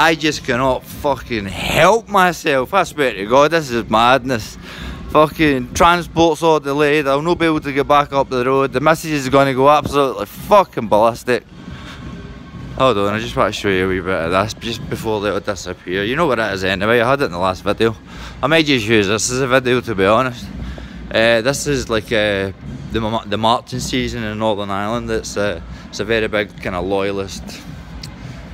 I just cannot fucking help myself. I swear to God, this is madness. Fucking transport's all delayed. I'll not be able to get back up the road. The message is going to go absolutely fucking ballistic. Hold on, I just want to show you a wee bit of this just before they disappear. You know what it is anyway, I had it in the last video. I might just use this as a video to be honest. Uh, this is like uh, the, the marching season in Northern Ireland. It's, uh, it's a very big kind of loyalist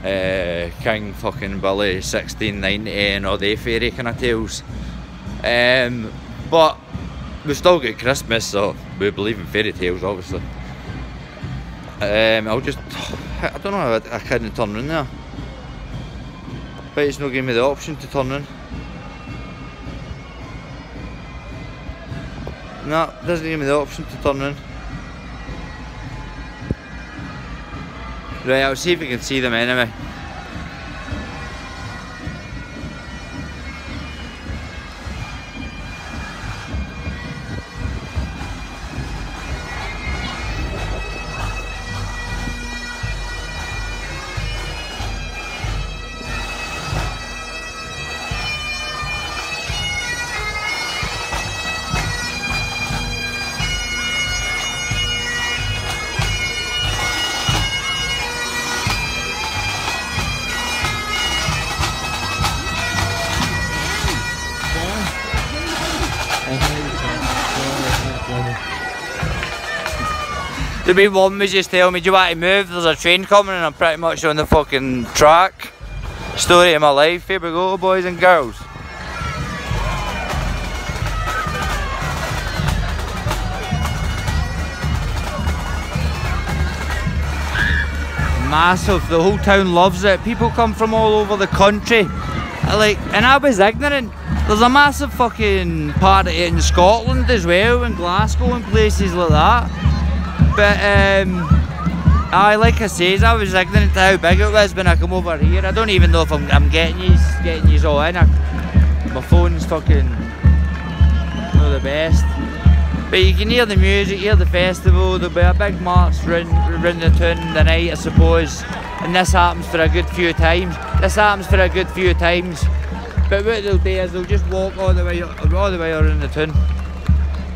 uh, King fucking Billy 1690 and all the fairy kind of tales. Um, but we still get Christmas, so we believe in fairy tales obviously. Um, I'll just I don't know I, I couldn't turn in there. But it's not giving me the option to turn in. No, doesn't give me the option to turn in. Right, I'll see if we can see them anyway. The wee one was just telling me, do you want to move? There's a train coming and I'm pretty much on the fucking track. Story of my life, here we go boys and girls. Massive, the whole town loves it. People come from all over the country. Like, and I was ignorant. There's a massive fucking party in Scotland as well, in Glasgow and places like that. But um, I like I says, I was ignorant to how big it was when I come over here. I don't even know if I'm, I'm getting you, getting you all in. I, my phone's fucking not the best. But you can hear the music, hear the festival. There'll be a big march round, round the town the night, I suppose. And this happens for a good few times. This happens for a good few times. But what they'll do is they'll just walk all the way, all the way around the town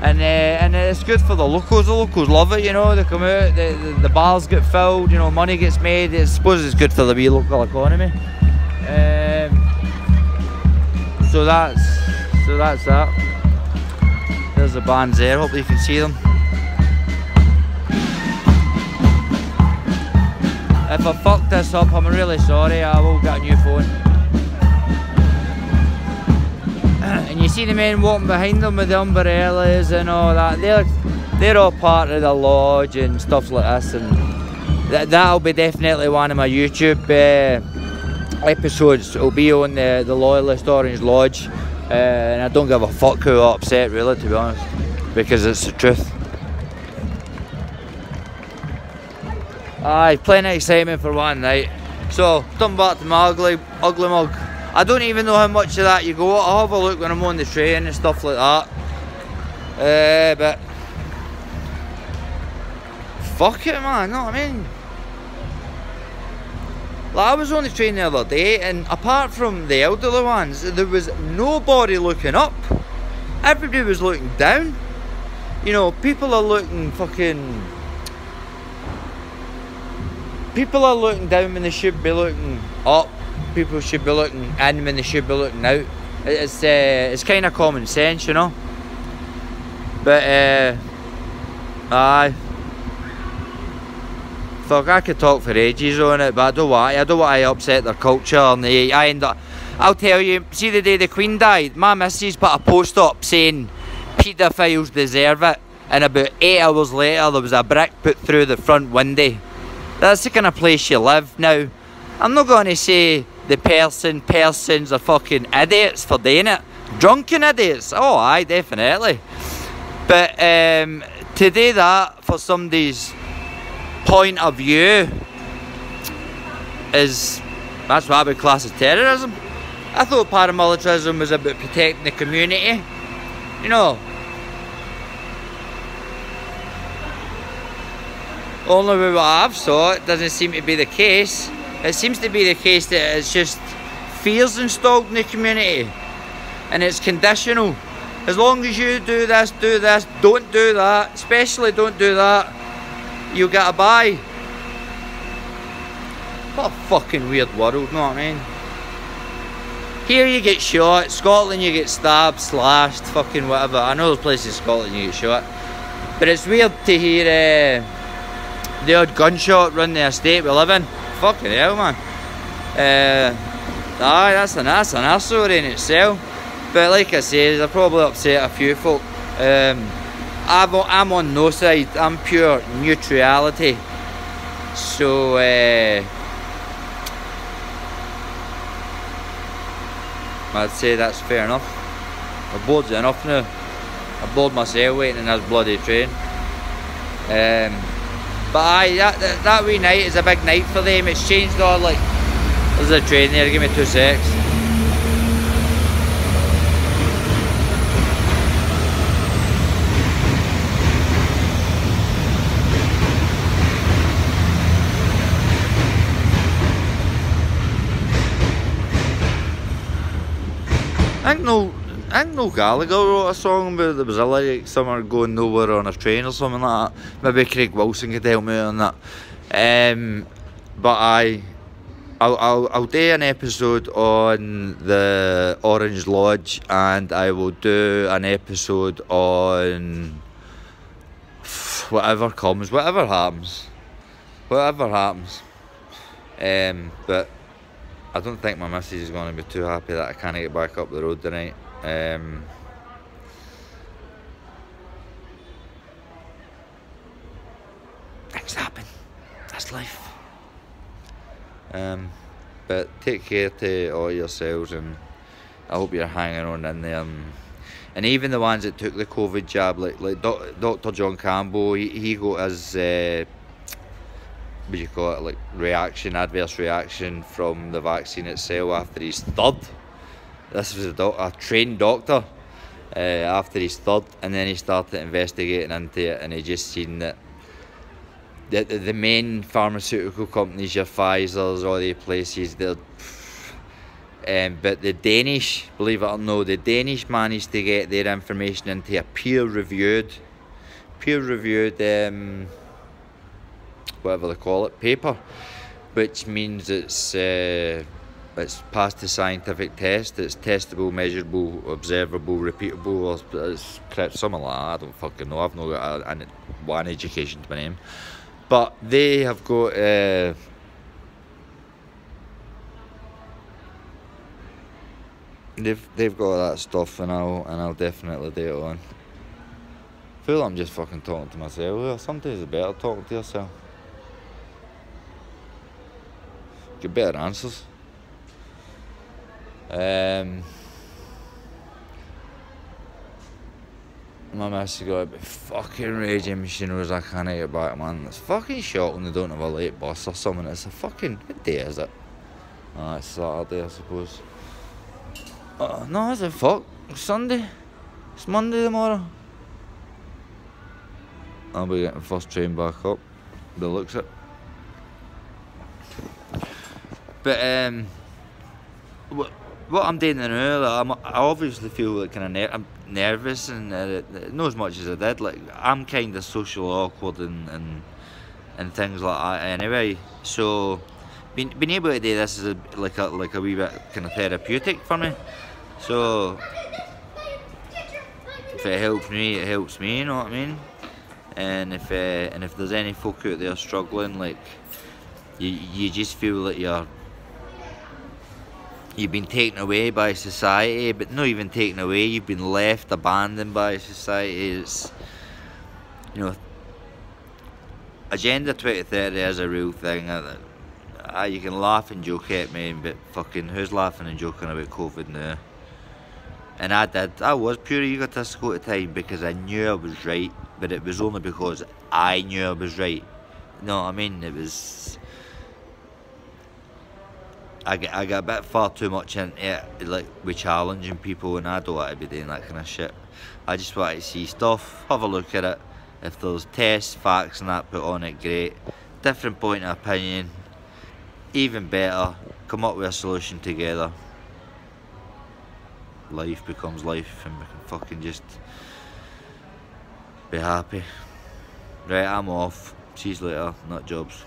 and uh, and it's good for the locals. The locals love it, you know. They come out, the, the, the bars get filled, you know, money gets made. I suppose it's good for the wee local economy. Um, so that's so that's that. There's the bands there. Hopefully you can see them. If I fucked this up, I'm really sorry. I will get a new phone. And you see the men walking behind them with the umbrellas and all that. They're they're all part of the lodge and stuff like this, and that that'll be definitely one of my YouTube uh, episodes. It'll be on the the Loyalist Orange Lodge, uh, and I don't give a fuck who are upset, really, to be honest, because it's the truth. Aye, plenty of excitement for one night. So, come back to my ugly, ugly mug. I don't even know how much of that you go. I'll have a look when I'm on the train and stuff like that. Uh, but fuck it, man. Know what I mean? Like I was on the train the other day, and apart from the elderly ones, there was nobody looking up. Everybody was looking down. You know, people are looking fucking. People are looking down when they should be looking up people should be looking in when they should be looking out. It's uh, it's kind of common sense, you know. But uh, aye, fuck, I could talk for ages on it, but I don't want. I don't want to upset their culture, and they, I end up. I'll tell you. See the day the Queen died, my missus put a post up saying paedophiles deserve it, and about eight hours later there was a brick put through the front window. That's the kind of place you live now. I'm not going to say the person, persons are fucking idiots for doing it. Drunken idiots. Oh, aye, definitely. But um, to do that for somebody's point of view is that's what I would class as terrorism. I thought paramilitarism was about protecting the community. You know. Only with what I've saw, it doesn't seem to be the case. It seems to be the case that it's just fears installed in the community and it's conditional. As long as you do this, do this, don't do that, especially don't do that, you get a buy. What a fucking weird world, know what I mean? Here you get shot, Scotland you get stabbed, slashed, fucking whatever. I know there's places in Scotland you get shot. But it's weird to hear uh, the odd gunshot run the estate we live in. Fucking hell, man. Uh, aye, that's an, that's an story in itself. But like I say, I probably upset a few folk. Um, I'm, I'm on no side, I'm pure neutrality. So, uh, I'd say that's fair enough. I've bored enough now. I've bored myself waiting in this bloody train. Um, but aye, that, that, that wee night is a big night for them. It's changed all like. There's a train there, give me two secs. I think no, Noel Gallagher wrote a song about there was a lyric somewhere going nowhere on a train or something like that. Maybe Craig Wilson could help me on that. Um, but I, I'll, I'll, I'll do an episode on the Orange Lodge and I will do an episode on whatever comes, whatever happens, whatever happens. Um, but I don't think my missus is going to be too happy that I can't get back up the road tonight. Um, things happen. That's life. Um, but take care to all yourselves and I hope you're hanging on in there. And, and even the ones that took the COVID jab, like like Dr. John Campbell, he, he got his uh, what do you call it, like reaction, adverse reaction from the vaccine itself after his third. This was a, doc- a trained doctor uh, after his third, and then he started investigating into it, and he just seen that the, the, main pharmaceutical companies, your Pfizer's, all the places, they're. Um, but the Danish, believe it or not, the Danish managed to get their information into a peer-reviewed, peer-reviewed. Um, whatever they call it, paper, which means it's uh, it's passed the scientific test. It's testable, measurable, observable, repeatable, or it's something like that. I don't fucking know. I've not got a, one education to my name, but they have got. Uh, they've they've got that stuff, and I'll and I'll definitely do it on. I feel I'm just fucking talking to myself. Well sometimes it's better talking to yourself. get better answers. Um, my missus got a bit fucking raging machine was I can't get back man. It's fucking short when they don't have a late bus or something. It's a fucking what day is it? Oh, it's Saturday I suppose. Uh, no, is it fuck? It's Sunday. It's Monday tomorrow. I'll be getting first train back up. The looks it. But um, what, what I'm doing now, like, I'm, I obviously feel like kind of ner- I'm nervous and uh, not as much as I did. Like I'm kind of social awkward and, and and things like that anyway. So being, being able to do this is a, like a like a wee bit kind of therapeutic for me. So if it helps me, it helps me. You know what I mean? And if uh, and if there's any folk out there struggling, like you you just feel that you're you've been taken away by society, but not even taken away, you've been left, abandoned by society. It's, you know, Agenda 2030 is a real thing. Uh, you can laugh and joke at me, but fucking who's laughing and joking about COVID now? And I did. I was pure egotistical at the time because I knew I was right, but it was only because I knew I was right. You know what I mean? It was I get I get a bit far too much into it, like with challenging people, and I don't want to be doing that kind of shit. I just want to see stuff, have a look at it. If there's tests, facts, and that put on it, great. Different point of opinion, even better. Come up with a solution together. life becomes life and we can fucking just be happy. Right, I'm off. See you later, nut jobs.